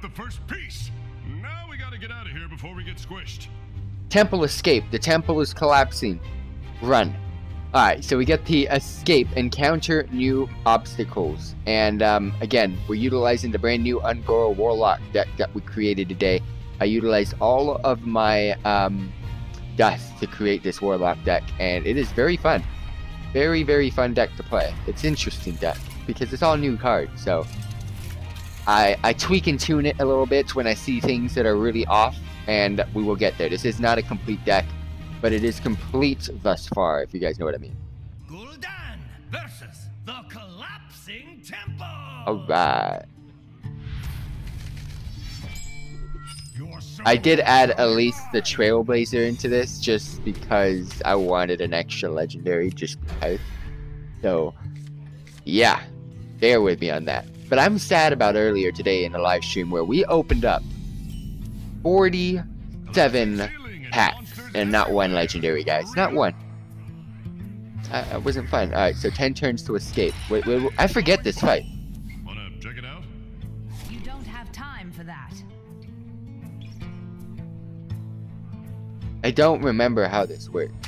got the first piece. Now we gotta get out of here before we get squished. Temple escape. The temple is collapsing. Run. Alright, so we get the escape, encounter new obstacles. And um, again, we're utilizing the brand new Un'Goro Warlock deck that we created today. I utilized all of my um, dust to create this Warlock deck, and it is very fun. Very, very fun deck to play. It's interesting deck, because it's all new cards, so... I, I tweak and tune it a little bit when I see things that are really off, and we will get there. This is not a complete deck but it is complete thus far, if you guys know what I mean. Gul'dan versus the collapsing temple. Alright. I did add at least the Trailblazer into this just because I wanted an extra legendary just because. So, yeah, bear with me on that. But I'm sad about earlier today in the live stream where we opened up 47 packs and not one legendary, guys. Not one. That wasn't fun. Alright, so 10 turns to escape. Wait, wait, wait, I forget this fight. Wanna check it out? You don't have time for that. I don't remember how this works.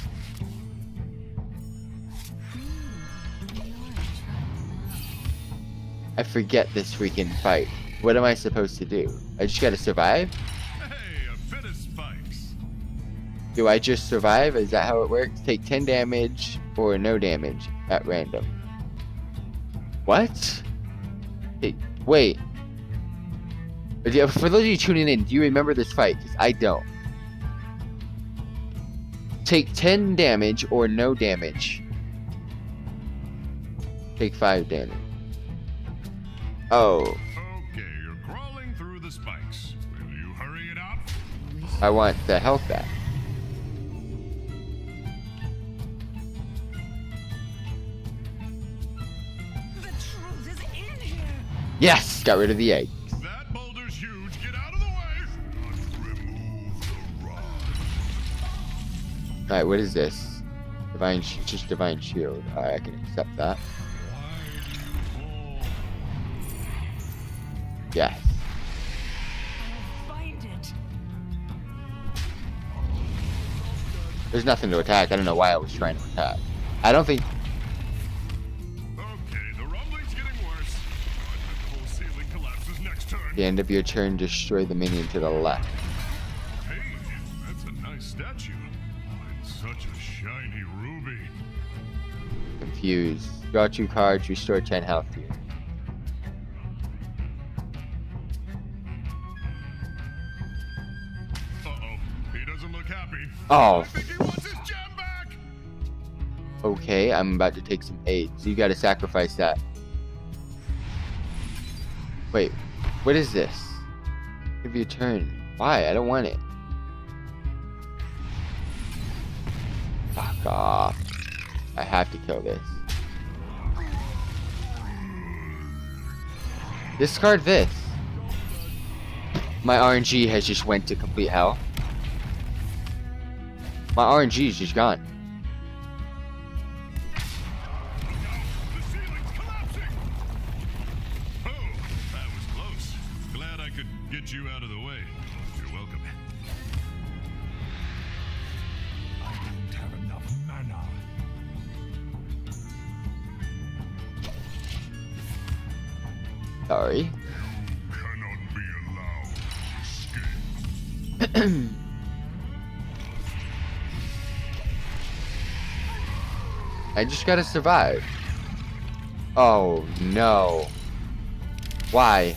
I forget this freaking fight. What am I supposed to do? I just gotta survive? Hey, a bit of. Do I just survive? Is that how it works? Take 10 damage or no damage at random. What? Hey, wait. For those of you tuning in, do you remember this fight? Because I don't. Take 10 damage or no damage. Take 5 damage. Oh, Okay, you're crawling through the spikes. Will you hurry it up? I want the health back. The truth is in here. Yes! Got rid of the egg. That boulder's huge. Get out of the way. Remove the rod. Alright, what is this? Divine, just divine shield. Alright, I can accept that. Yes. There's nothing to attack. I don't know why I was trying to attack. I don't think. Okay, the rumbling's getting worse. The whole ceiling collapses next turn. The end of your turn, destroy the minion to the left. Hey, that's a nice statue. And such a shiny ruby. Confused. Draw two cards, restore 10 health to you. Oh, okay. I'm about to take some aid. So you gotta sacrifice that. Wait, what is this? Give you a turn. Why? I don't want it. Fuck off. I have to kill this. Discard this. My RNG has just went to complete hell. My RNG is just gone. Oh, that was close. Glad I could get you out of the I just gotta survive. Oh no. Why?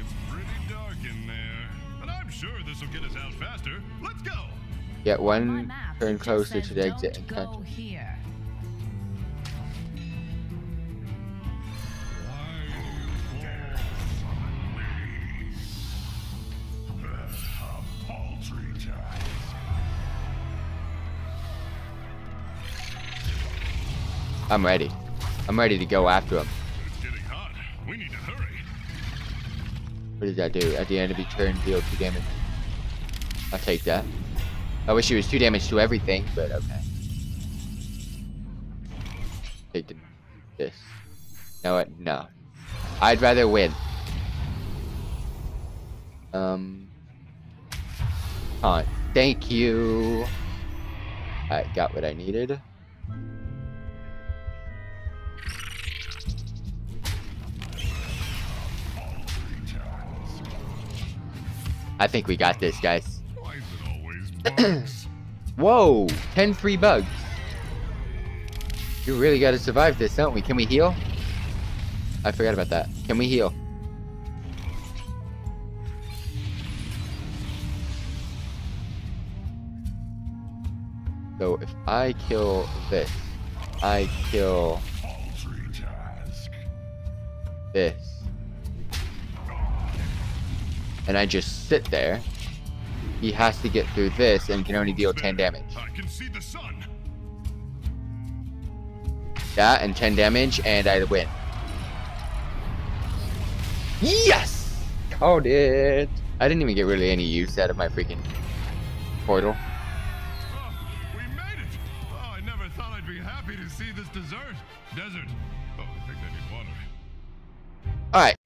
It's pretty dark in there, but I'm sure this will get us out faster. Let's go. Get one turn closer to the exit and cut. here. I'm ready. I'm ready to go after him. It's getting hot. We need to hurry. What does that do? At the end of each turn, deal two damage. I'll take that. I wish it was two damage to everything, but okay. Take the, this. No, what? No. I'd rather win. Um. Alright, thank you. I got what I needed. I think we got this, guys. Why is it always bugs? Whoa! 10 free bugs. You really gotta survive this, don't we? Can we heal? I forgot about that. Can we heal? So if I kill this, I kill this, and I just sit there, he has to get through this and can only deal 10 damage. I can see the sun. That and 10 damage, and I win. Yes! Called it! I didn't even get really any use out of my freaking portal. Oh, we made it. Oh, I never thought I'd be happy to see this desert. Desert. Oh, I think I need water. Alright,